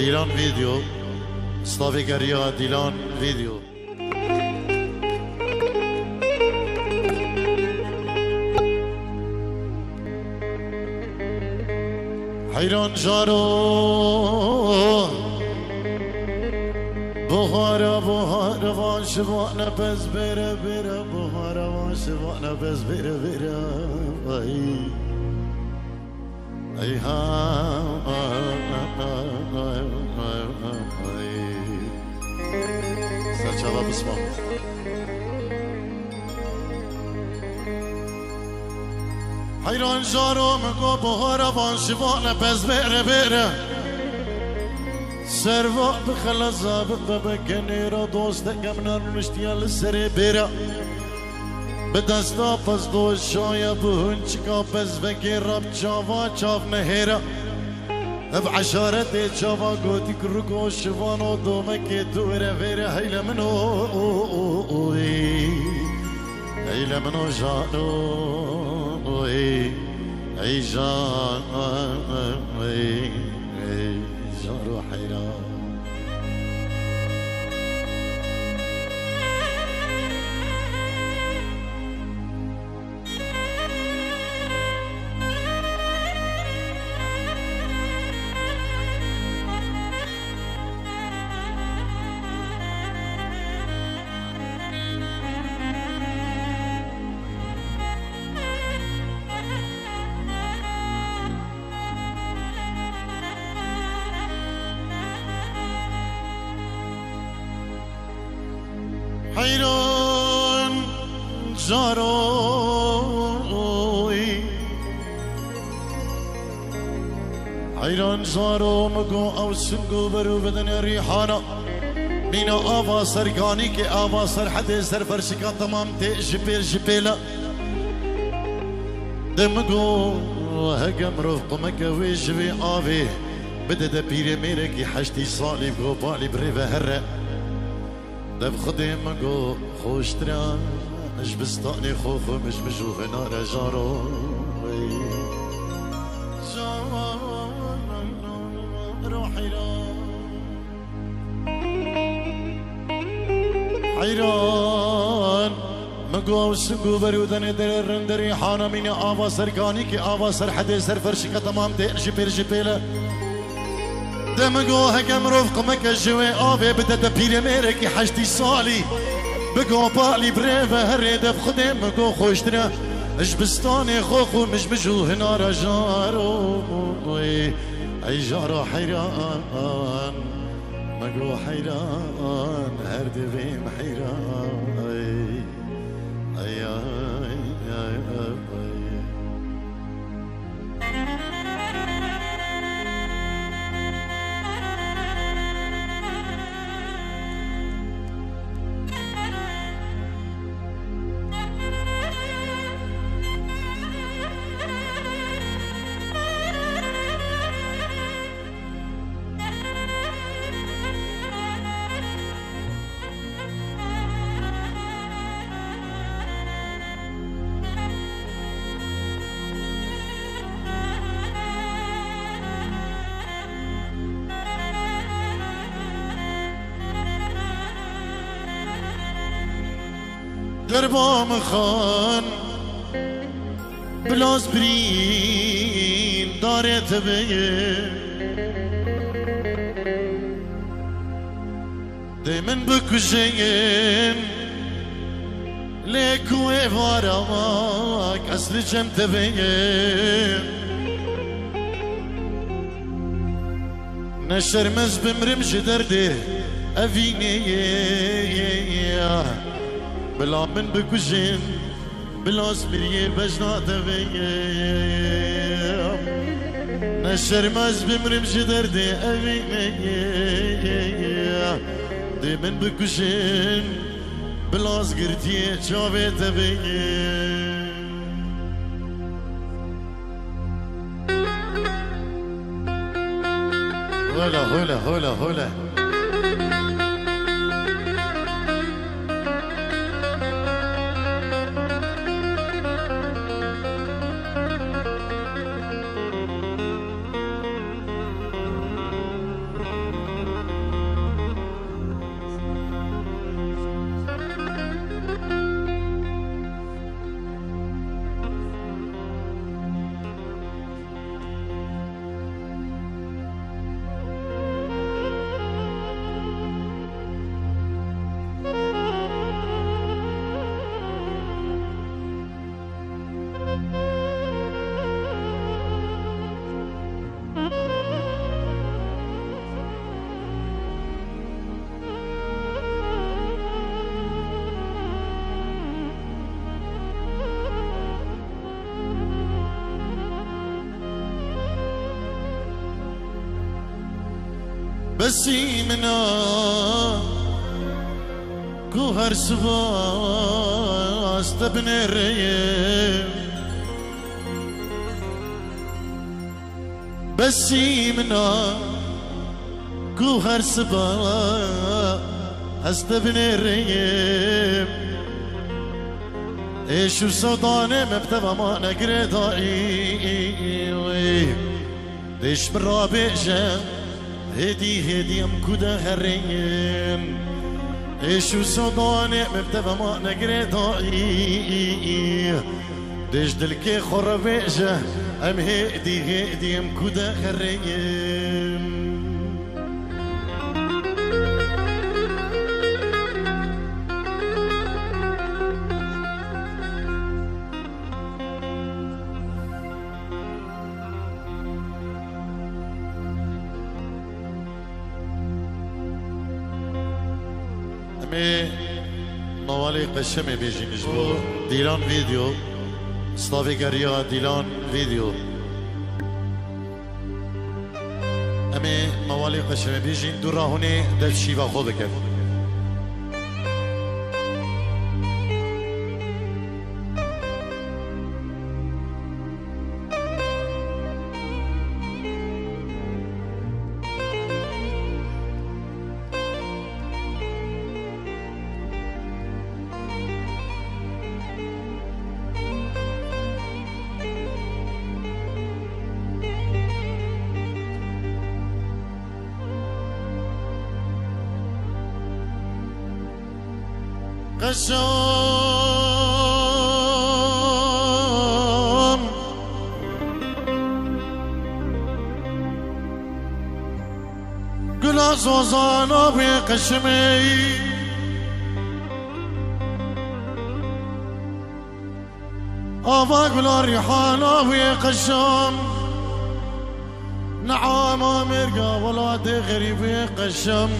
دیلان ویدیو ستاویگریا دیلان ویدیو حیران جارو بخارا بخارا واش وانا بس بره بره بخارا واش وانا بس بره بره حیران جارم گو بهار آبان شوان پز بره بره سر و بخلا و بگنی را دوست دگم نرنشتی ال سر بره بیرا بدستا پس دو شایا بهون چکا پس وکی رب چاوا چاف نهیرا اف عشارت چاوا گوتی کرکو شوانو دومکی دوره ویره هیل منو. هیل منو جانو. ای جان جان حيران حیران. جاروی حیران جارو مگو أو سنگو برو بدن ریحانا. مینا آوا سرگانی که آوا سر حد سر فرشکا تمام تی جپیل جپیلا. دمگو هگم رفق مگوی جوی آوی. بده ده پیر میره که حشتی سالی بگو هره. دب خدي مقو خوش تران مش بستاني خوف مش بشوف نار جارو روحي حيران مقو وسقو برودن در رندري حانا من آوا سرقاني كي آوا سر حدي سر فرشكة تمام دي جبير جبيله دمگو هکم رفق مکه جوه آوه بده ده پیر میره که حشتی سالی. بگو بالی بره و هر دف خودم مگو خوشتره اش بستان خو مش بجو هنارا جارو ای جارو حیران مگو حیران هر دویم حیران. ای ای. دربام خان بلاز برین داره تبیه دمن بکشین لیکو ایوارماک اصل جم تبیه نشرمز بمرم جدرده اوینه بلا من بکشین بلا سپریه بجنا دویم نشرمز بمرم شي دردي دي من بکشین بلا سقرتي چاوه تبیم هلا هلا هلا هلا بسي منا كو هر سبا استبني ريم بسي منا كو هر سبا استبني ريم إيش صداني مبتبى ما نقري ضايي ديش بالرابع جام هدي هدي ام كودا هرين ايشو صداني مبتبى ما نقري ضايي ديش دلكي خربيجة ام هدي هدي ام كودا می نوالی قشم می با بو دیلان ویدیو سلاوی گریا دیلان ویدیو امی نوالی قشم می بیجین دو راهونی دفشی و خود کرد قشان گلا سوزانا به قشمی آبا گلا ریحانا به قشان نعام مرقا ولاد غریب قشم.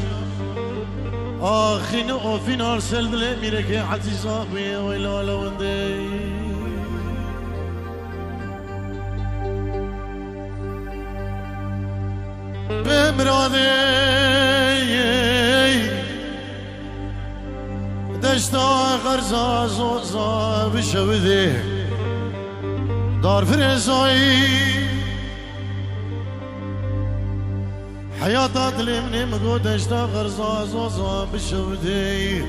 آخي نقف نرسل لأميرك يا عزيزة بي ويلا لو اندي بمرادي دشتا غرزا زوزا بشوذي دار فرزاي حیات دلیم نیم گودشتا غرزا زوزا بشودی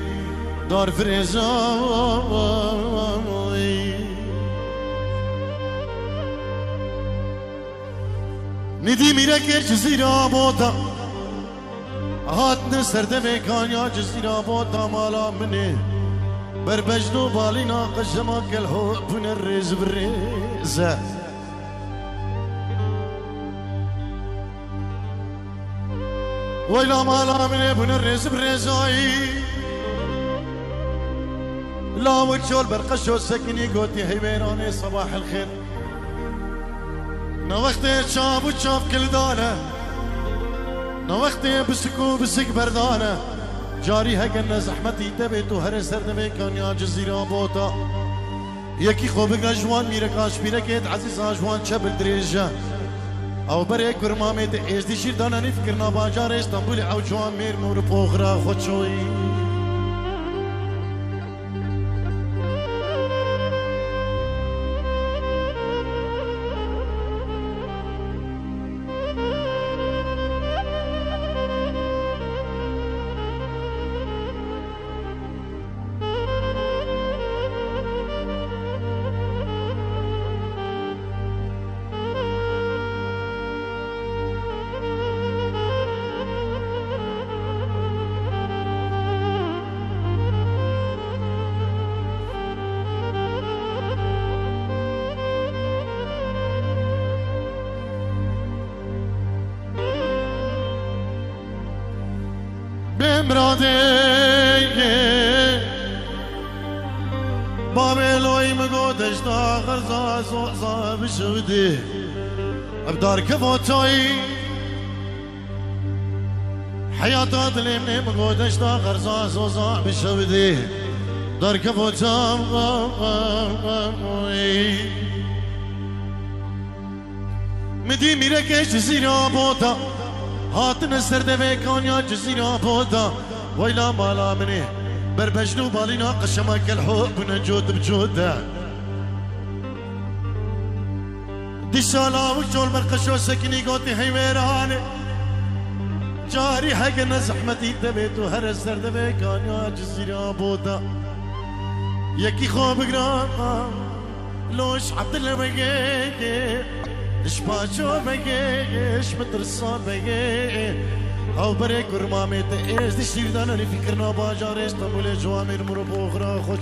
دار فریزا ندی میره که جزیر آبودا بودا سرد نسرده میکانیا جزیر آبودا مالا منه بر بجنو بالی قشما کل هو بن الرز ويلا مالا من ابن الرز برزاي لا وجول برقشو سكني قوتي هيبيراني صباح الخير. نوختي شاب وشاف كل دانه نوختي بسكو بسك بردانه جاري هكنا زحمتي تبيت وهر سر كان يا جزيرة بوتا. يكي خوبك جوان ميركاش بيركيت عزيز جوان شبل دريجة. او برای کرمامت از دیشیر دانانی فکر نباجار استانبول او جوان میر مور پوغرا خود شوی emrade باب الوی مگو دشتا غرزا سوزا بشودی ابدار کفوتوی حیاتا دلیم نیم مگو دشتا غرزا سوزا بشودی دار کفوتام مدی میره کشت زیرا بوتا هاتن سر دوی کانیا جزیرا بودا ویلا مالا منی بر بجنو بالینا قشما کل حب نجود بجودا دیشالا و جول مرقشو سکنی گوتی هی ویرانه جاری حق نزحمتی دوی تو هر سر دوی کانیا جزیرا بودا یکی خواب گرام لوش عبدالله بگه شپاچو بگه اش مترسان بگه او بره گرمامی میت اش دی شیردان فکر فکر است تا بوله جوامیر مرو بغرا خود